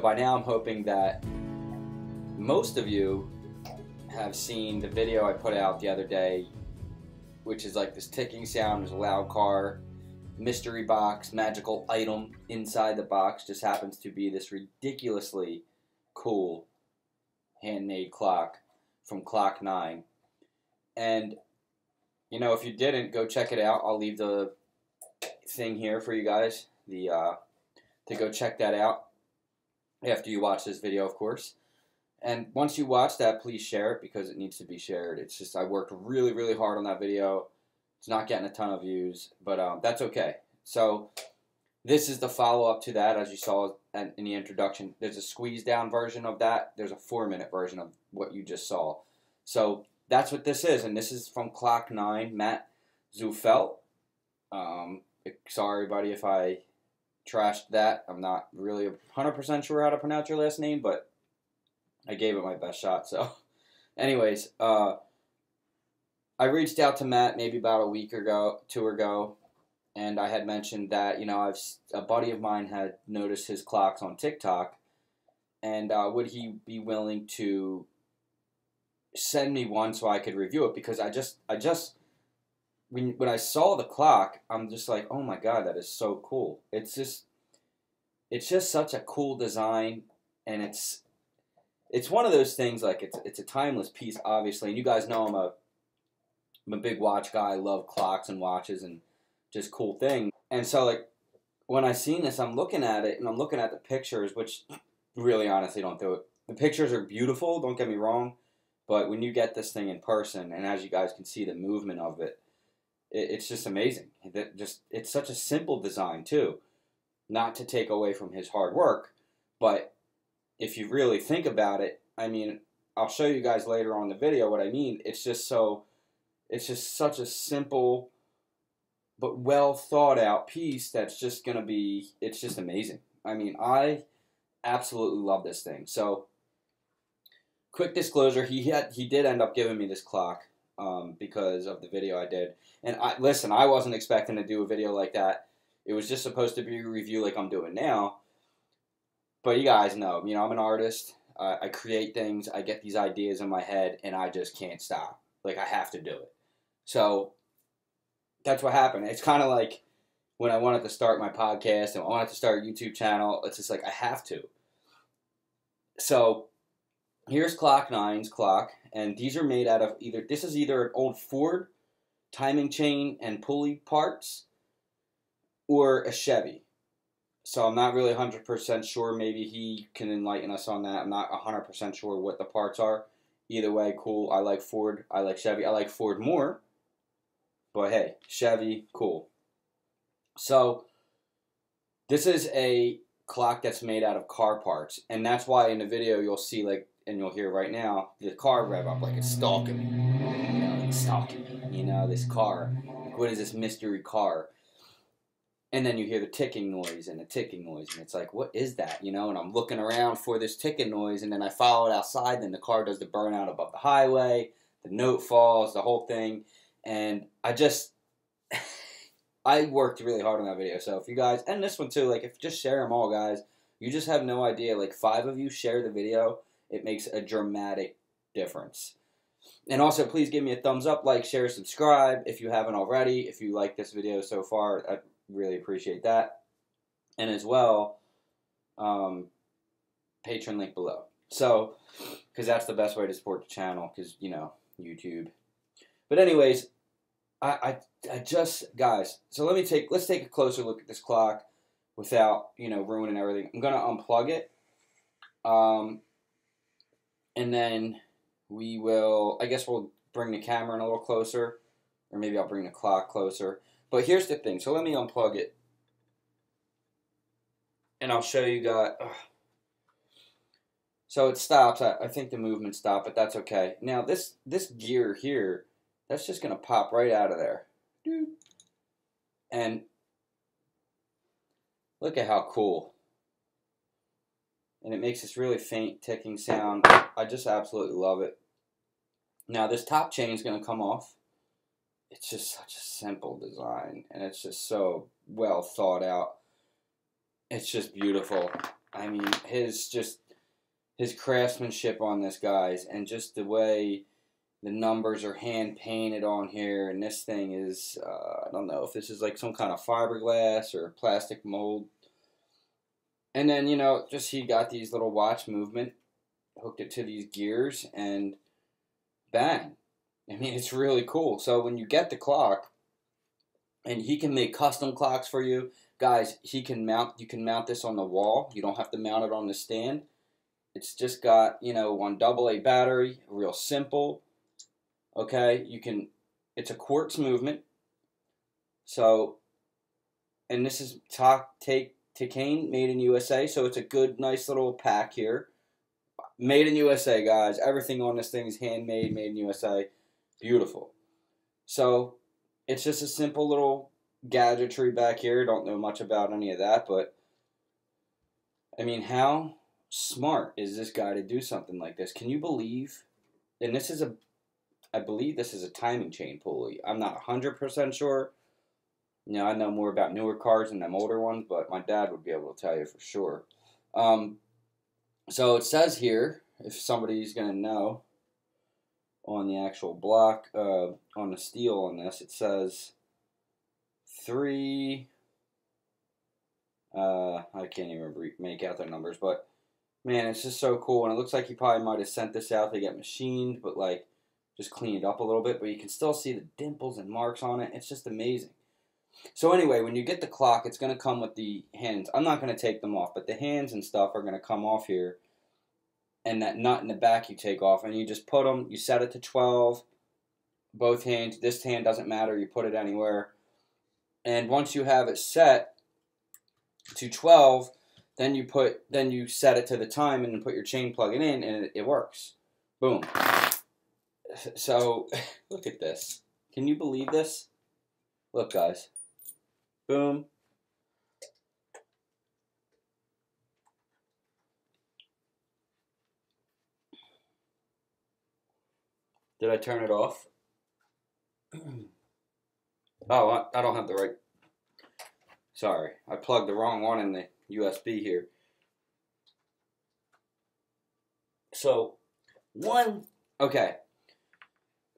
by now, I'm hoping that most of you have seen the video I put out the other day, which is like this ticking sound. There's a loud car, mystery box, magical item inside the box. Just happens to be this ridiculously cool handmade clock from Clock 9. And, you know, if you didn't, go check it out. I'll leave the thing here for you guys the uh, to go check that out after you watch this video, of course. And once you watch that, please share it because it needs to be shared. It's just I worked really, really hard on that video. It's not getting a ton of views, but um, that's okay. So this is the follow-up to that, as you saw in the introduction. There's a squeeze down version of that. There's a four-minute version of what you just saw. So that's what this is, and this is from Clock 9, Matt Zufelt. Um, sorry, buddy, if I trashed that. I'm not really 100% sure how to pronounce your last name, but I gave it my best shot. So, anyways, uh, I reached out to Matt maybe about a week ago, two ago, and I had mentioned that you know I've a buddy of mine had noticed his clocks on TikTok, and uh, would he be willing to send me one so I could review it because I just I just when when I saw the clock, I'm just like, oh my god, that is so cool. It's just it's just such a cool design, and it's it's one of those things like it's it's a timeless piece, obviously. And you guys know I'm a I'm a big watch guy. I love clocks and watches and just cool things. And so like when I seen this, I'm looking at it and I'm looking at the pictures, which really honestly don't do it. The pictures are beautiful. Don't get me wrong. But when you get this thing in person, and as you guys can see the movement of it, it's just amazing. That just it's such a simple design too. Not to take away from his hard work, but if you really think about it, I mean, I'll show you guys later on the video what I mean. It's just so it's just such a simple but well thought out piece that's just going to be it's just amazing. I mean, I absolutely love this thing. So quick disclosure, he had he did end up giving me this clock um, because of the video I did. And I listen, I wasn't expecting to do a video like that. It was just supposed to be a review like I'm doing now. But you guys know, you know, I'm an artist. I create things. I get these ideas in my head, and I just can't stop. Like I have to do it. So that's what happened. It's kind of like when I wanted to start my podcast and I wanted to start a YouTube channel. It's just like I have to. So here's Clock Nine's clock, and these are made out of either this is either an old Ford timing chain and pulley parts or a Chevy. So I'm not really 100% sure. Maybe he can enlighten us on that. I'm not 100% sure what the parts are. Either way, cool. I like Ford. I like Chevy. I like Ford more. But hey, Chevy, cool. So this is a clock that's made out of car parts. And that's why in the video you'll see like and you'll hear right now the car rev up like it's stalking me. You know, it's stalking me. You know, this car. Like, what is this mystery car? And then you hear the ticking noise and the ticking noise, and it's like, what is that? You know, and I'm looking around for this ticking noise, and then I follow it outside. Then the car does the burnout above the highway, the note falls, the whole thing, and I just. I worked really hard on that video, so if you guys and this one too, like if just share them all, guys. You just have no idea. Like five of you share the video, it makes a dramatic difference. And also, please give me a thumbs up, like, share, subscribe if you haven't already. If you like this video so far, I really appreciate that. And as well, um, Patreon link below. So, because that's the best way to support the channel, because, you know, YouTube. But anyways, I, I, I just, guys, so let me take, let's take a closer look at this clock without, you know, ruining everything. I'm to unplug it. Um, and then we will, I guess we'll bring the camera in a little closer, or maybe I'll bring the clock closer. But here's the thing, so let me unplug it, and I'll show you guys. Ugh. So it stops. I, I think the movement stopped, but that's okay. Now this this gear here, that's just gonna pop right out of there, and look at how cool and it makes this really faint ticking sound. I just absolutely love it. Now this top chain is going to come off. It's just such a simple design and it's just so well thought out. It's just beautiful. I mean, his just his craftsmanship on this, guys, and just the way the numbers are hand painted on here, and this thing is uh, I don't know if this is like some kind of fiberglass or plastic mold. And then you know, just he got these little watch movement, hooked it to these gears, and bang. I mean, it's really cool. So when you get the clock, and he can make custom clocks for you, guys. He can mount. You can mount this on the wall. You don't have to mount it on the stand. It's just got you know one double A battery, real simple. Okay, you can. It's a quartz movement. So, and this is talk take Takane made in USA. So it's a good, nice little pack here. Made in USA, guys. Everything on this thing is handmade, made in USA. Beautiful. So it's just a simple little gadgetry back here. Don't know much about any of that, but I mean, how smart is this guy to do something like this? Can you believe? And this is a, I believe this is a timing chain pulley. I'm not 100% sure. You know, I know more about newer cars than them older ones, but my dad would be able to tell you for sure. Um, so it says here, if somebody's going to know, on the actual block, uh, on the steel on this, it says three. Uh, I can't even make out their numbers, but man, it's just so cool. And it looks like he probably might have sent this out to get machined, but like just cleaned up a little bit. But you can still see the dimples and marks on it. It's just amazing. So anyway, when you get the clock, it's going to come with the hands. I'm not going to take them off, but the hands and stuff are going to come off here and that nut in the back you take off, and you just put them, you set it to 12, both hands. This hand doesn't matter, you put it anywhere. And once you have it set to 12, then you put, then you set it to the time and then put your chain plug it in, and it, it works. Boom. So, look at this. Can you believe this? Look, guys. Boom. Did I turn it off? oh, I, I don't have the right. Sorry, I plugged the wrong one in the USB here. So, one, okay,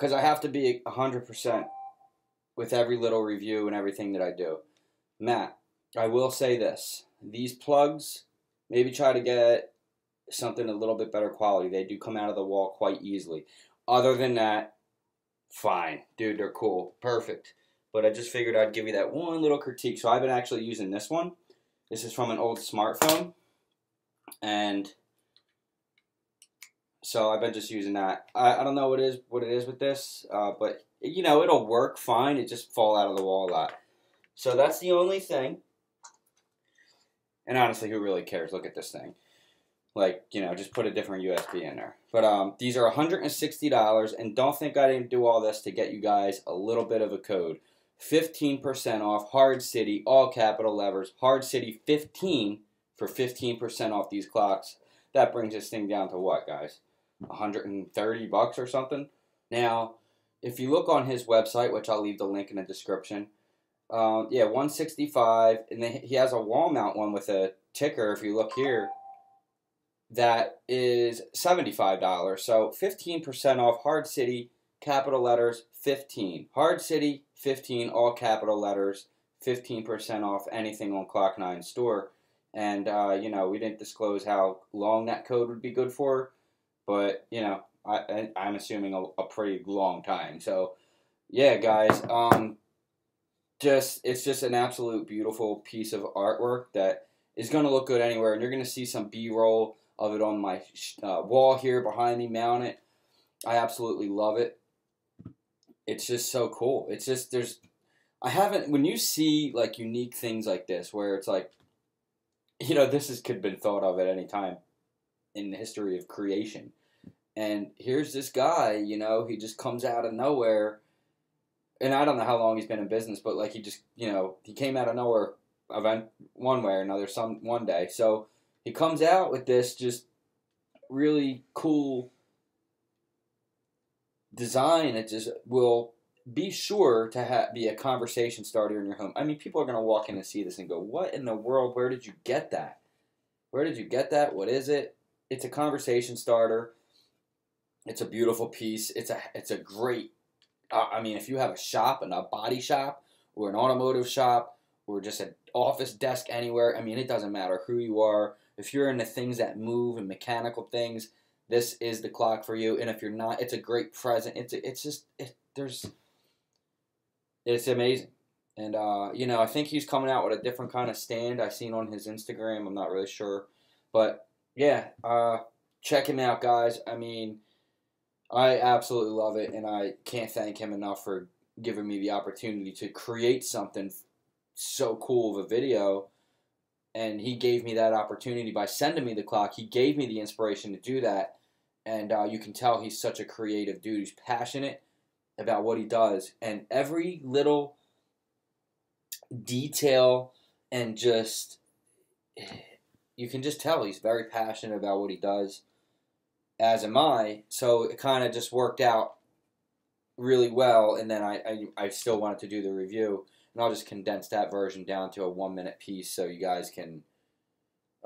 because I have to be 100% with every little review and everything that I do. Matt, I will say this. These plugs, maybe try to get something a little bit better quality. They do come out of the wall quite easily. Other than that, fine. Dude, they're cool. Perfect. But I just figured I'd give you that one little critique. So I've been actually using this one. This is from an old smartphone. And so I've been just using that. I, I don't know what it is what it is with this, uh, but you know it'll work fine. It just fall out of the wall a lot. So that's the only thing. And honestly, who really cares? Look at this thing like you know just put a different USB in there. But um, these are $160, and don't think I didn't do all this to get you guys a little bit of a code. 15% off Hard City, all capital levers. Hard City 15 for 15% off these clocks. That brings this thing down to what, guys? 130 bucks or something. Now, if you look on his website, which I'll leave the link in the description, uh, yeah, 165, and they, he has a wall mount one with a ticker. If you look here, that is $75. So 15% off Hard City, capital letters 15. Hard City 15, all capital letters, 15% off anything on Clock 9 store. And, uh, you know, we didn't disclose how long that code would be good for, but, you know, I, I'm assuming a, a pretty long time. So, yeah, guys, um, just it's just an absolute beautiful piece of artwork that is going to look good anywhere. And you're going to see some B-roll of it on my uh, wall here behind me, mounted. I absolutely love it. It's just so cool. It's just there's I haven't when you see like unique things like this where it's like you know this is could have been thought of at any time in the history of creation. And here's this guy, you know, he just comes out of nowhere. And I don't know how long he's been in business, but like he just, you know, he came out of nowhere event one way or another some one day. So he comes out with this just really cool design that just will be sure to ha- be a conversation starter in your home. I mean, people are going to walk in and see this and go, "What in the world? Where did you get that?" Where did you get that? What is it? It's a conversation starter. It's a beautiful piece. It's a it's a great. Uh, I mean, if you have a shop and a body shop or an automotive shop or just an office desk anywhere, I mean, it doesn't matter who you are. If you're into things that move and mechanical things, this is the clock for you. And if you're not, it's a great present. It's it's just it, there's it's amazing. And uh, you know, I think he's coming out with a different kind of stand. I've seen on his Instagram. I'm not really sure, but yeah, uh, check him out, guys. I mean, I absolutely love it, and I can't thank him enough for giving me the opportunity to create something so cool of a video. And he gave me that opportunity by sending me the clock. He gave me the inspiration to do that, and uh, you can tell he's such a creative dude. He's passionate about what he does, and every little detail and just you can just tell he's very passionate about what he does as am I so it kind of just worked out really well and then I, I, I still wanted to do the review and I'll just condense that version down to a one minute piece so you guys can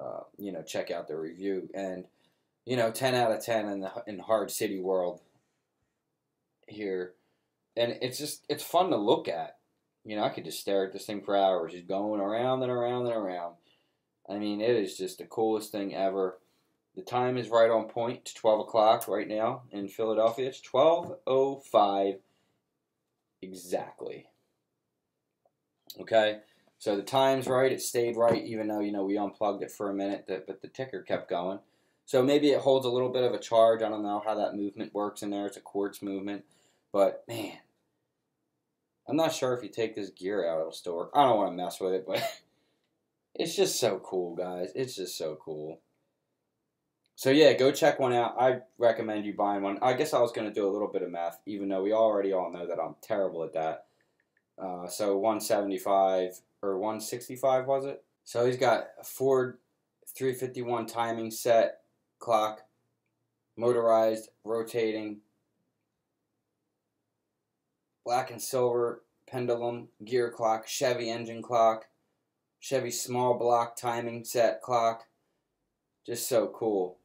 uh, you know check out the review and you know 10 out of 10 in the in hard city world here and it's just it's fun to look at you know, I could just stare at this thing for hours, just going around and around and around. I mean, it is just the coolest thing ever. The time is right on point. It's 12 o'clock right now in Philadelphia. It's 12.05 exactly. Okay? So the time's right. It stayed right, even though, you know, we unplugged it for a minute, but the ticker kept going. So maybe it holds a little bit of a charge. I don't know how that movement works in there. It's a quartz movement. But, man, I'm not sure if you take this gear out, it'll still work. I don't want to mess with it, but it's just so cool, guys. It's just so cool. So yeah, go check one out. I recommend you buying one. I guess I was going to do a little bit of math, even though we already all know that I'm terrible at that. Uh, so 175 or 165 was it? So he's got a Ford 351 timing set clock, motorized, rotating, black and silver pendulum, gear clock, Chevy engine clock, Chevy small block timing set clock. Just so cool.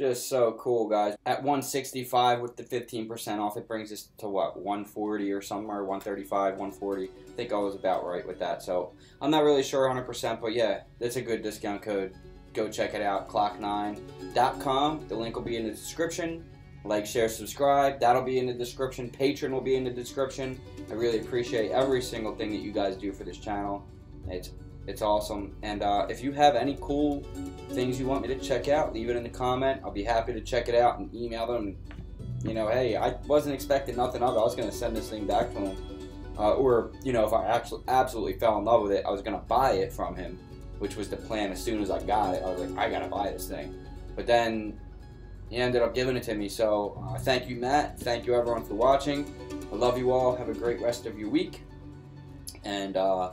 Just so cool, guys. At 165 with the 15% off, it brings us to what, 140 or somewhere, 135, 140. I think I was about right with that. So I'm not really sure 100%, but yeah, that's a good discount code. Go check it out, clock9.com. The link will be in the description. Like, share, subscribe. That'll be in the description. Patreon will be in the description. I really appreciate every single thing that you guys do for this channel. It's it's awesome. And uh, if you have any cool things you want me to check out, leave it in the comment. I'll be happy to check it out and email them. You know, hey, I wasn't expecting nothing of it. I was going to send this thing back to him. Uh, or, you know, if I actually absolutely fell in love with it, I was going to buy it from him, which was the plan as soon as I got it. I was like, I got to buy this thing. But then he ended up giving it to me. So uh, thank you, Matt. Thank you, everyone, for watching. I love you all. Have a great rest of your week. And uh,